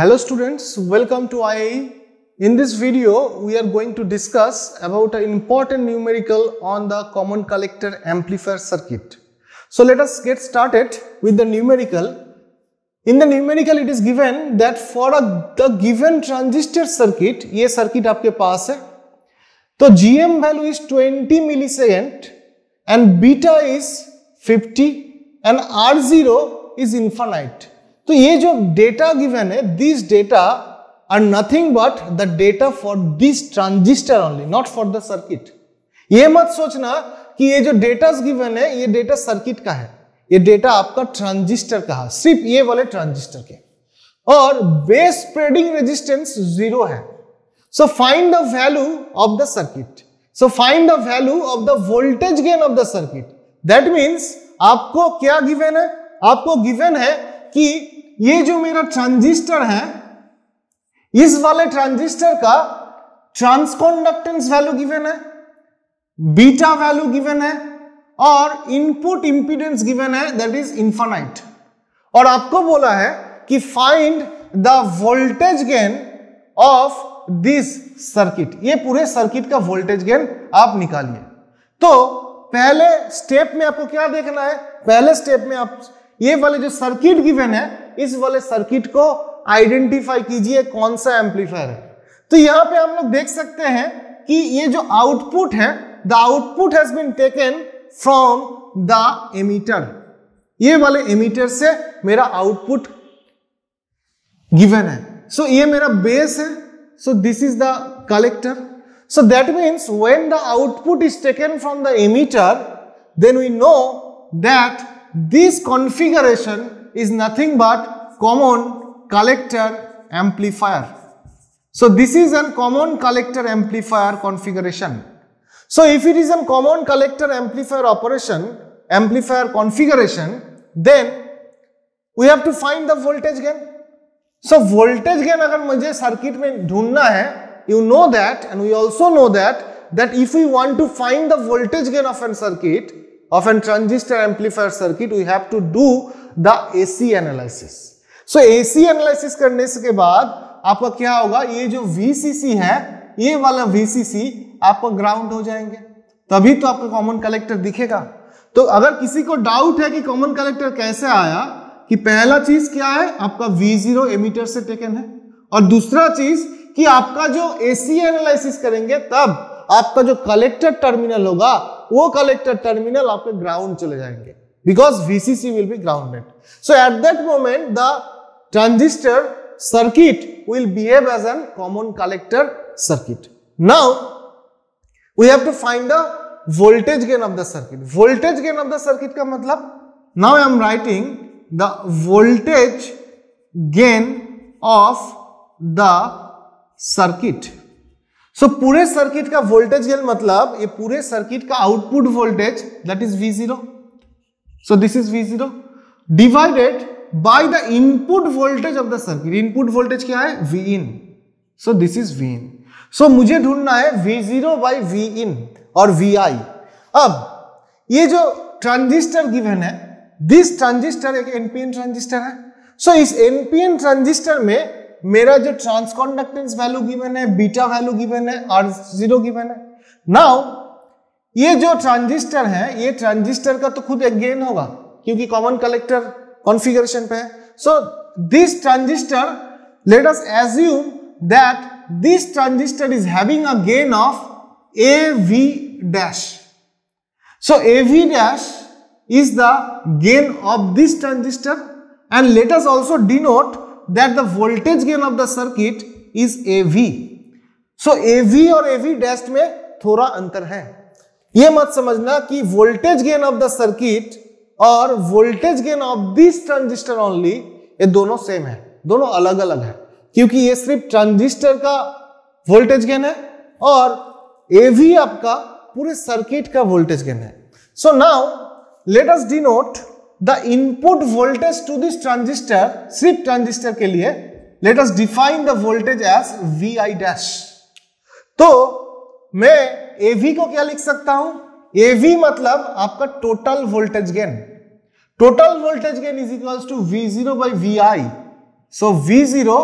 Hello students, welcome to IAE. In this video, we are going to discuss about an important numerical on the common collector amplifier circuit. So let us get started with the numerical. In the numerical, it is given that for a, the given transistor circuit, ये circuit आपके पास है तो GM value is 20 millisecond and beta is 50 and R0 is infinite. तो ये जो data given है this data are nothing but the data for this transistor only not for the circuit ये मत सोचना कि ये जो डेटा गिवन है, ये डेटा सर्किट का है। ये डेटा आपका ट्रांजिस्टर का है, सिर्फ़ ये वाले ट्रांजिस्टर के। और बेस स्प्रेडिंग रेजिस्टेंस ज़ीरो है। So find the value of the circuit so find the value of the voltage gain of the circuit that means आपको क्या गिवन है? आपको गिवन है कि ये जो मेरा ट्रांजिस्टर है, इस वाले ट्रांजिस्टर का ट्रांसकॉन्डक्टेंस वैल्यू गिवन है बीटा वैल्यू गिवन है, और इनपुट इंपीडेंस गिवन है दैट इज़ इंफानाइट और आपको बोला है कि find the voltage gain of this circuit ये पूरे सर्किट का वोल्टेज गेन आप निकालिए। तो पहले स्टेप में आपको क्या देखना है? पहले स्टेप में आप ये वाले जो सर्किट गिवन है इस वाले सर्किट को आइडेंटिफाई कीजिए कौन सा एम्पलीफायर है। तो यहाँ पे हम लोग देख सकते हैं कि ये जो आउटपुट है the output has been taken from the emitter ये वाले एमीटर से मेरा आउटपुट गिवन है। सो so, ये मेरा बेस है। So this is the collector so that means when the output is taken from the emitter then we know that this configuration is nothing but common collector amplifier. So this is a common collector amplifier configuration. So if it is a common collector amplifier operation, amplifier configuration, then we have to find the voltage gain. So voltage gain अगर मुझे circuit में ढूंढना है, you know that and we also know that that if we want to find the voltage gain of a circuit, of a transistor amplifier circuit we have to do the AC analysis. So AC analysis करने के बाद आपका क्या होगा? ये जो VCC है, ये वाला VCC आपका ग्राउंड हो जाएँगे। तभी तो आपका कॉमन कलेक्टर दिखेगा। तो अगर किसी को डाउट है कि कॉमन कलेक्टर कैसे आया, कि पहला चीज़ क्या है? आपका V0 एमीटर से टेकन है। और दूसरा चीज़ कि आपका जो AC एनालिसिस करेंगे, तब आपका जो कलेक्टर टर्मिनल होगा, वो कलेक्टर टर्मिनल आपके ग्राउंड चले जाएँगे। Because VCC be grounded so at that moment the transistor circuit will behave as an common collector circuit now we have to find the voltage gain of the circuit voltage gain of the circuit का मतलब now I am writing the voltage gain of the circuit so so, circuit का voltage gain मतलब ये पूरे circuit का output voltage that is V zero this is V zero divided by the input voltage of the circuit input voltage क्या है? V in so this is V in so मुझे ढूंढना है V zero by V in और आई अब ये जो transistor given है दिस ट्रांजिस्टर एक एनपीएन ट्रांजिस्टर है. So, इस एनपीएन ट्रांजिस्टर में मेरा जो ट्रांसकॉन्डक्टेंस वैल्यू गिवन है बीटा वैल्यू गिवन है आर ज़ीरो गिवन है. नाउ ये जो ट्रांजिस्टर है, ये ट्रांजिस्टर का तो खुद एक गेन होगा, क्योंकि कॉमन कलेक्टर कॉन्फ़िगरेशन पे है। So this transistor let us assume that this transistor is having a gain of A V dash so A V dash is the gain of this transistor, and let us also denote that the voltage gain of the circuit is AV. So AV और AV dash में थोड़ा अंतर है। ये मत समझना कि voltage gain of the circuit और voltage gain of this transistor only ये दोनों सेम है, दोनों अलग अलग है, क्योंकि ये सिर्फ़ ट्रांजिस्टर का वोल्टेज गेन है और एवी आपका पूरे सर्किट का वोल्टेज गेन है। So now let us denote the input voltage to this transistor सिर्फ़ ट्रांजिस्टर के लिए let us define the voltage as V I dash तो मैं एवी को क्या लिख सकता हूँ? एवी मतलब आपका total voltage gain total voltage gain is equals to V zero by V I so V zero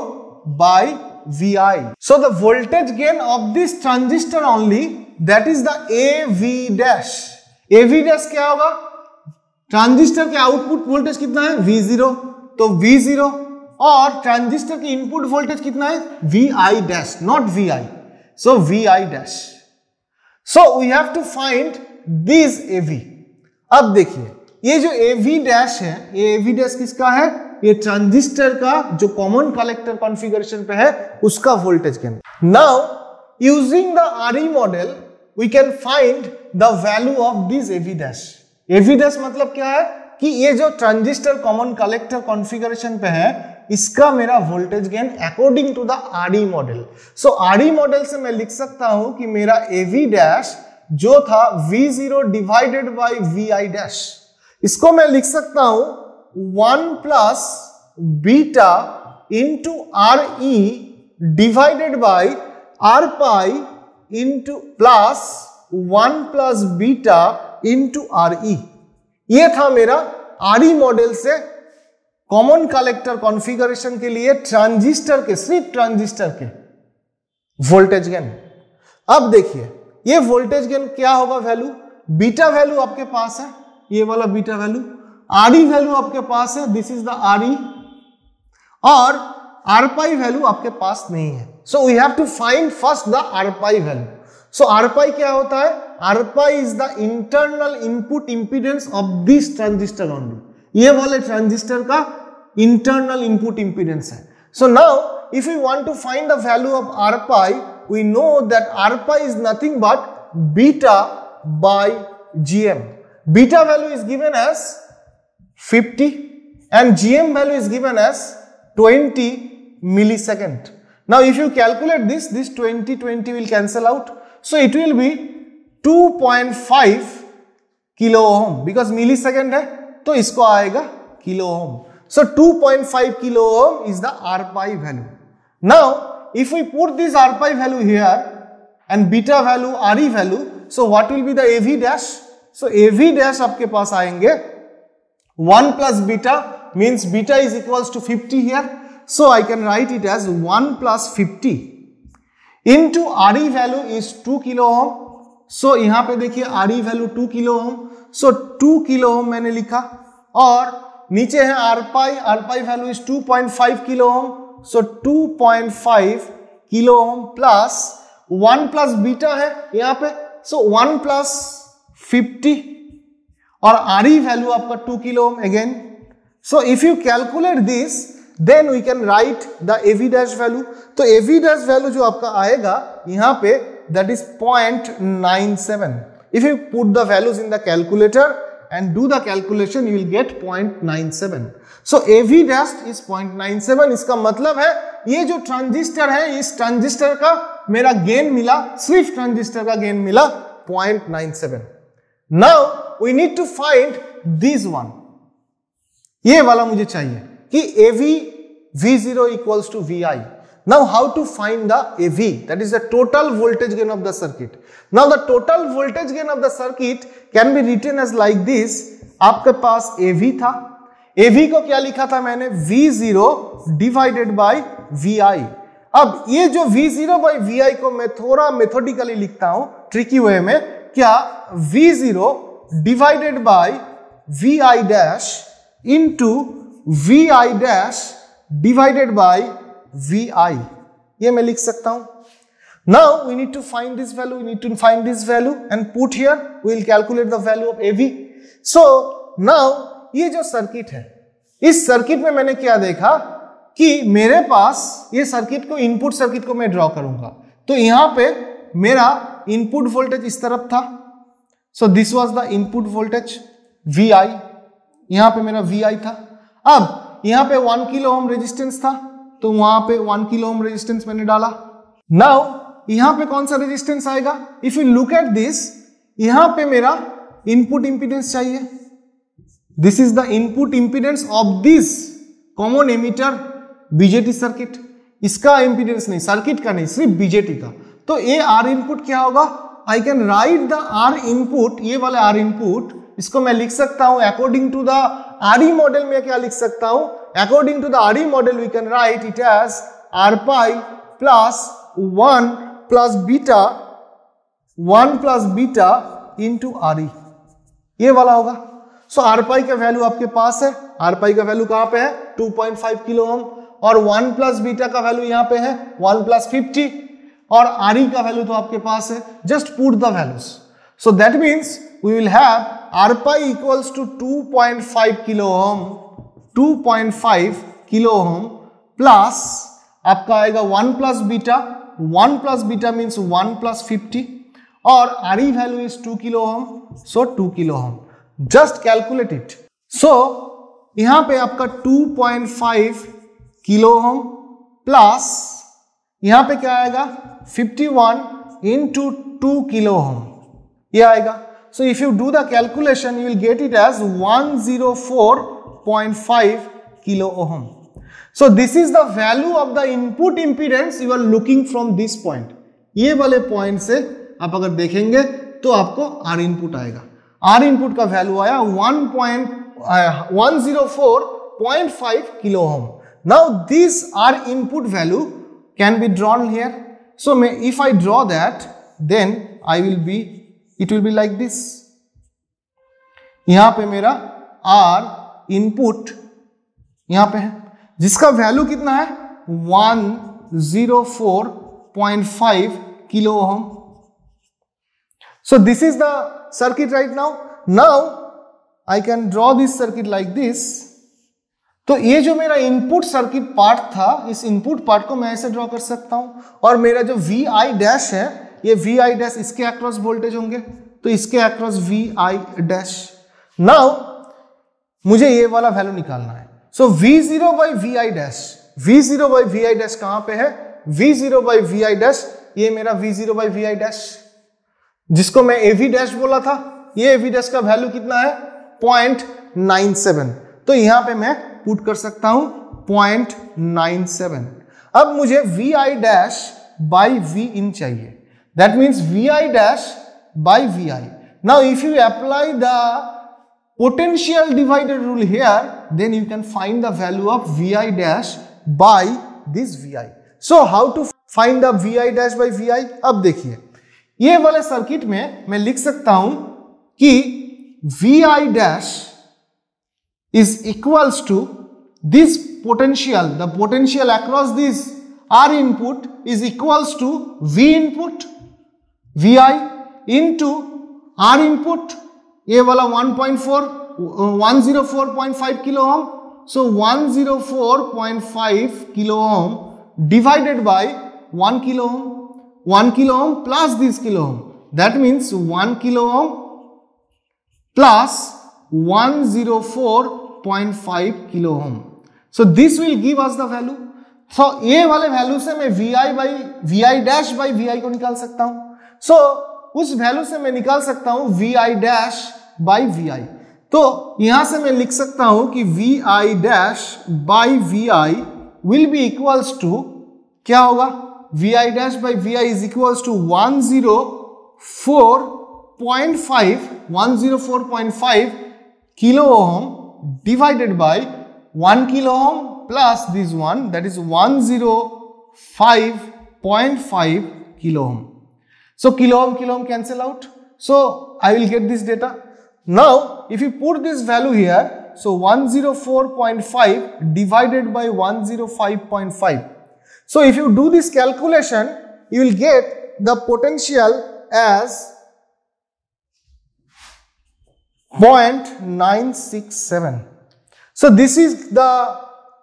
by vi so, the voltage gain of this transistor only, that is the av dash. Av dash क्या होगा? Transistor के output voltage कितना है? V0 तो V0 और transistor की input voltage कितना है? V I dash not V I so V I dash so we have to find this AV अब देखिए, ये जो AV डैश है, ये AV डैश किसका है? ये ट्रांजिस्टर का, जो कॉमन कलेक्टर कॉन्फ़िगरेशन पे है, उसका voltage gain now using the RE model we can find the value of this AV dash AV dash मतलब क्या है? कि ये जो ट्रांजिस्टर कॉमन कलेक्टर कॉन्फ़िगरेशन पे है इसका मेरा voltage gain according to the RE model so RE model से मैं लिख सकता हूँ कि मेरा एवी डैश जो था V0 zero divided by V I dash इसको मैं लिख सकता हूँ one plus beta into R E divided by R pi into plus one plus beta into R E ये था मेरा आर ई मॉडल से कॉमन कलेक्टर कॉन्फ़िगरेशन के लिए ट्रांजिस्टर के, सिर्फ़ ट्रांजिस्टर के वोल्टेज गेन अब देखिए, ये वोल्टेज गेन क्या होगा वैल्यू बीटा वैल्यू आपके पास है, ये वाला beta value R E value आपके पास है this is the R E और आर पाई वैल्यू आपके पास नहीं है। So we have to find first the R pi value so R pi क्या होता है? R pi is the internal input impedance of this transistor only ये वाले ट्रांजिस्टर का इंटरनल इनपुट इंपीडेंस है so now if we want to find the value of r pi we know that r pi is nothing but beta by gm beta value is given as 50 and gm value is given as 20 millisecond now if you calculate this this 20 20 will cancel out so it will be 2.5 kilo ohm because millisecond है तो इसको आएगा kilo ohm so 2.5 kilo ohm is the R pi value now if we put this R pi value here and beta value R E value so what will be the AV dash so AV dash आपके पास आएँगे। One plus beta means beta is equals to 50 here. So I can write it as 1 plus 50 into RE value is 2 kilo ohm. So so, यहाँ पे देखिए R E value two kilo ohm. So two kilo ohm मैंने लिखा। और नीचे है R pi R pi value is 2.5 kilo ohm so 2.5 kilo ohm plus one plus beta है यहाँ पे. सो वन प्लस फिफ्टी और आर ई वैल्यू आपका two kilo ohm again so if you calculate this then we can write the AV dash value तो AV dash value जो आपका आएगा यहाँ पे, that is 0.97 if you put the values in the calculator and do the calculation, you will get 0.97 so AV dash is 0.97 इसका मतलब है ये जो ट्रांजिस्टर है इस ट्रांजिस्टर का मेरा गेन मिला सिर्फ़ ट्रांजिस्टर का गेन मिला 0.97 now we need to find this one ये वाला मुझे चाहिए कि AV V0 equals to VI Now how to find the AV that is the total voltage gain of the circuit. Now the total voltage gain of the circuit can be written as like this आपके पास AV था AV को क्या लिखा था मैंने V0 divided by VI अब ये जो V0 by VI को मैं थोड़ा मेथोडिकली लिखता हूँ ट्रिकी वे में क्या V0 divided by VI dash into VI dash divided by vi ये मैं लिख सकता हूँ। Now we need to find this value, we need to find this value and put here, we will calculate the value of av so, now ये जो circuit है, इस circuit में मैंने क्या देखा कि मेरे पास ये सर्किट को इनपुट सर्किट को मैं ड्रॉ करूँगा। तो यहाँ पे मेरा इनपुट वोल्टेज इस तरफ़ था। So this was the input voltage V I यहाँ पे मेरा वी आई था। अब, यहाँ पे वन किलो ओम रेजिस्टेंस था। तो वहाँ पे वन किलो ओम रेजिस्टेंस मैंने डाला। नाउ यहाँ पे कौन सा रेजिस्टेंस आएगा? If you look at this यहाँ पे मेरा इनपुट इंपीडेंस चाहिए। This is the input impedance of this common emitter BJT circuit इसका इंपीडेंस नहीं सर्किट का नहीं सिर्फ़ बीजेटी का। तो ये आर इनपुट क्या होगा? I can write the R input ये वाले आर इनपुट इसको मैं लिख सकता हूँ according to the R model में क्या लिख सकता हूँ? According to the RE model, we can write it as pi plus one plus beta one plus beta into R E ये वाला होगा। सो आर पाई का वैल्यू आपके पास है। आर पाई का वैल्यू कहाँ पे है? 2.5 किलो ओम। और वन प्लस बीटा का वैल्यू यहाँ पे है। वन प्लस फिफ्टी और आर ई का वैल्यू तो आपके पास है। Just put the values so that means we will have R pi equals to 2.5 kilo ohm. 2.5 kilo ohm plus आपका आएगा one plus beta, one plus beta means one plus fifty, और R E value is two kilo ohm so two kilo ohm just calculate it so यहाँ पे आपका 2.5 kilo ohm plus यहाँ पे क्या आएगा? 51 one into two kilo ohm ये आएगा। So if you do the calculation you will get it as 104.5 kilo ohm So, this is the value of the input impedance you are looking from this point. ये वाले point से आप अगर देखेंगे तो आपको R इनपुट आएगा। R input का वैल्यू आया 1.104.5 kilo ohm now this R input value can be drawn here so मैं if I draw that then I will be it will be like this यहाँ पे मेरा R इनपुट यहाँ पे है, जिसका वैल्यू कितना है? 104.5 kilo ohm so this is the circuit right now now I can draw this circuit like this तो ये जो मेरा इनपुट सर्किट पार्ट था, इस इनपुट पार्ट को मैं ऐसे ड्रॉ कर सकता हूँ। और मेरा जो वी आई डैश है, ये वी आई डैश इसके अक्रॉस वोल्टेज होंगे। तो इसके across V I dash now मुझे ये वाला वैल्यू निकालना है। So V zero by V I dash V zero by V I dash कहाँ पे है? V zero by V I dash ये मेरा V zero by V I dash जिसको मैं एवी डैश बोला था, ये एवी डैश का वैल्यू कितना है? पॉइंट नाइन सेवन तो यहाँ पे मैं पुट कर सकता हूँ पॉइंट नाइन सेवन अब मुझे V I dash by V in चाहिए। That means V I dash by V I now if you apply the potential divider rule here, then you can find the value of Vi dash by this Vi. So how to find the Vi dash by Vi? अब देखिए ये वाले circuit में मैं लिख सकता हूं कि Vi dash is equals to this potential, the potential across this R input is equals to V input, Vi into R input ये वाला 1.4 104.5 kilo ohm. So 104.5 kilo ohm divided by 1 kilo ohm. 1 kilo ohm plus this kilo ohm. That means 1 kilo ohm plus 104.5 kilo ohm so this will give us the value. So ये वाले value से मैं vi by vi dash vi को निकाल सकता हूँ। सो so, उस value से मैं निकाल सकता हूँ vi dash by V I तो यहाँ से मैं लिख सकता हूँ कि V I dash by V I will be equals to क्या होगा? V I dash by V I is equals to one zero four point five one zero four point five kilo ohm divided by one kilo ohm plus this one that is one zero five point five kilo ohm so, kilo ohm kilo ohm cancel out. So, i will get this data. Now, if you put this value here, so 104.5 divided by 105.5. So, if you do this calculation, you will get the potential as 0.967. So, this is the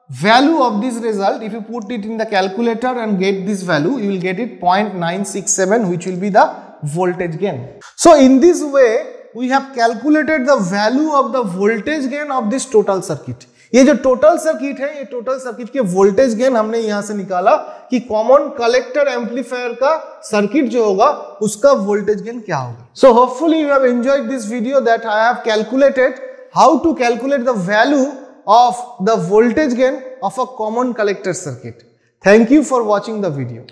value of this result. If you put it in the calculator and get this value, you will get it 0.967 which will be the voltage gain. So, in this way, we have calculated the value of the voltage gain of this total circuit ये जो total circuit है, ये total circuit के voltage gain हमने यहाँ से निकाला कि कॉमन कलेक्टर एम्पलीफायर का सर्किट जो होगा, उसका वोल्टेज गेन क्या होगा। So hopefully enjoyed this video that I have calculated how to calculate the value of the voltage gain of a common collector circuit thank you for watching the video